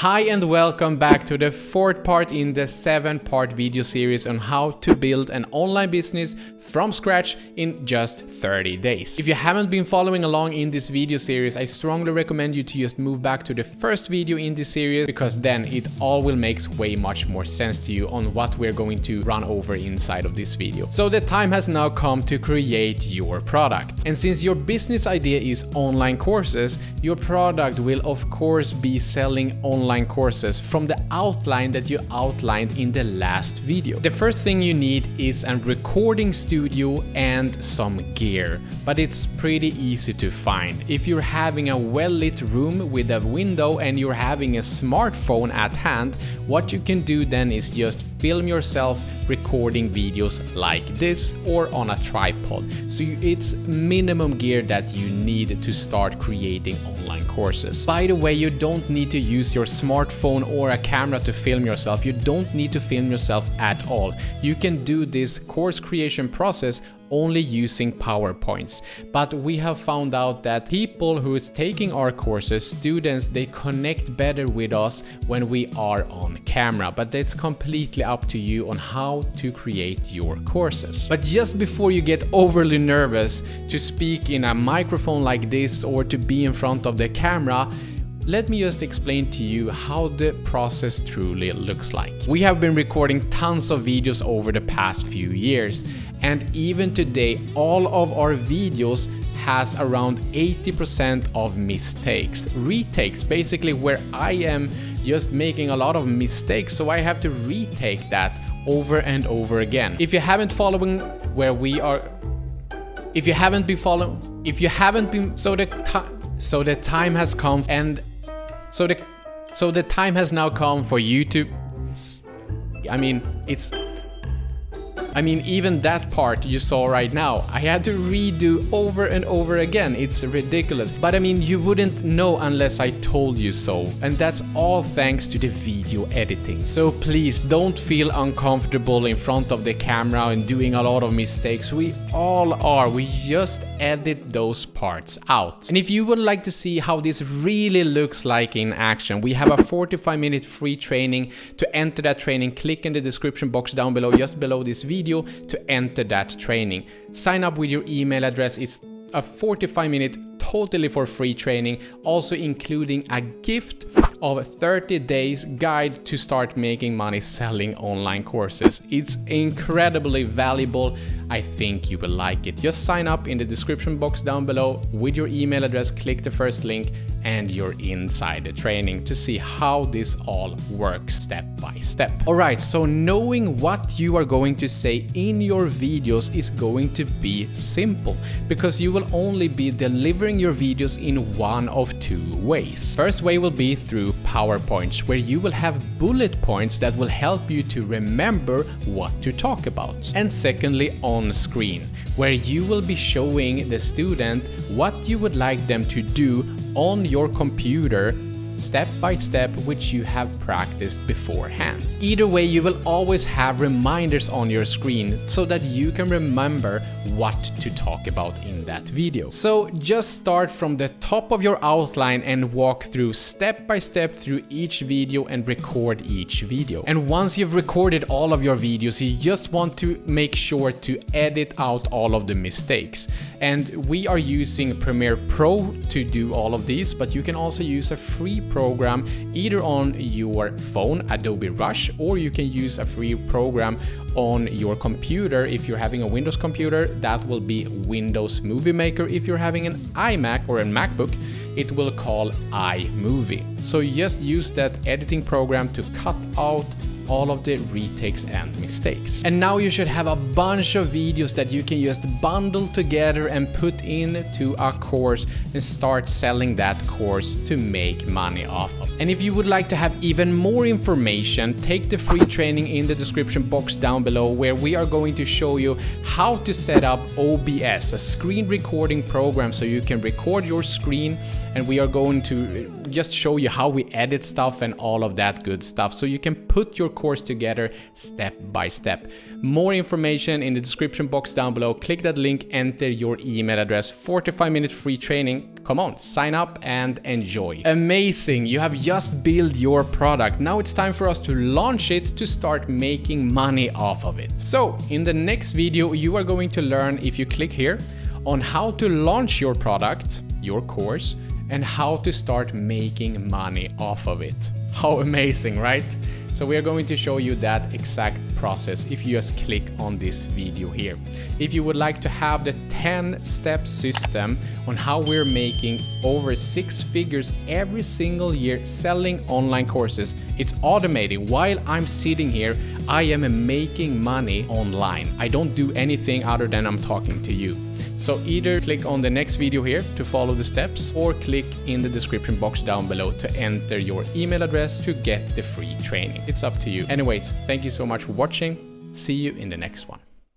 Hi and welcome back to the fourth part in the seven part video series on how to build an online business from scratch in just 30 days. If you haven't been following along in this video series, I strongly recommend you to just move back to the first video in this series because then it all will make way much more sense to you on what we're going to run over inside of this video. So the time has now come to create your product. And since your business idea is online courses, your product will of course be selling online online courses from the outline that you outlined in the last video. The first thing you need is a recording studio and some gear, but it's pretty easy to find. If you're having a well-lit room with a window and you're having a smartphone at hand, what you can do then is just film yourself recording videos like this or on a tripod. So it's minimum gear that you need to start creating online courses. By the way, you don't need to use your smartphone or a camera to film yourself. You don't need to film yourself at all. You can do this course creation process only using PowerPoints. But we have found out that people who is taking our courses, students, they connect better with us when we are on camera. But that's completely up to you on how to create your courses. But just before you get overly nervous to speak in a microphone like this or to be in front of the camera, let me just explain to you how the process truly looks like. We have been recording tons of videos over the past few years and even today all of our videos has around 80% of mistakes. Retakes, basically where I am just making a lot of mistakes so I have to retake that over and over again. If you haven't following where we are if you haven't been following if you haven't been so the time so the time has come and so the so the time has now come for you to I mean, it's I mean, even that part you saw right now, I had to redo over and over again. It's ridiculous. But I mean, you wouldn't know unless I told you so. And that's all thanks to the video editing. So please don't feel uncomfortable in front of the camera and doing a lot of mistakes. We all are. We just edit those parts out. And if you would like to see how this really looks like in action, we have a 45 minute free training. To enter that training, click in the description box down below, just below this video video to enter that training. Sign up with your email address. It's a 45 minute totally for free training, also including a gift of 30 days guide to start making money selling online courses. It's incredibly valuable. I think you will like it. Just sign up in the description box down below with your email address, click the first link and you're inside the training to see how this all works step by step. Alright, so knowing what you are going to say in your videos is going to be simple because you will only be delivering your videos in one of two ways. First way will be through PowerPoints where you will have bullet points that will help you to remember what to talk about. And secondly on screen where you will be showing the student what you would like them to do on your computer step by step which you have practiced beforehand. Either way you will always have reminders on your screen so that you can remember what to talk about in that video. So just start from the top of your outline and walk through step by step through each video and record each video. And once you've recorded all of your videos, you just want to make sure to edit out all of the mistakes. And we are using Premiere Pro to do all of these, but you can also use a free program either on your phone, Adobe Rush, or you can use a free program on your computer. If you're having a Windows computer, that will be Windows Movie Maker. If you're having an iMac or a MacBook, it will call iMovie. So just use that editing program to cut out all of the retakes and mistakes. And now you should have a bunch of videos that you can just bundle together and put into a course and start selling that course to make money off of. And if you would like to have even more information, take the free training in the description box down below where we are going to show you how to set up OBS, a screen recording program so you can record your screen and we are going to just show you how we edit stuff and all of that good stuff so you can put your course together step by step. More information in the description box down below. Click that link, enter your email address, 45 minutes free training. Come on, sign up and enjoy. Amazing, you have just built your product. Now it's time for us to launch it to start making money off of it. So in the next video, you are going to learn if you click here on how to launch your product, your course, and how to start making money off of it. How amazing, right? So we are going to show you that exact process if you just click on this video here. If you would like to have the 10 step system on how we're making over six figures every single year selling online courses, it's automated while I'm sitting here, I am making money online. I don't do anything other than I'm talking to you. So either click on the next video here to follow the steps or click in the description box down below to enter your email address to get the free training. It's up to you. Anyways, thank you so much for watching. See you in the next one.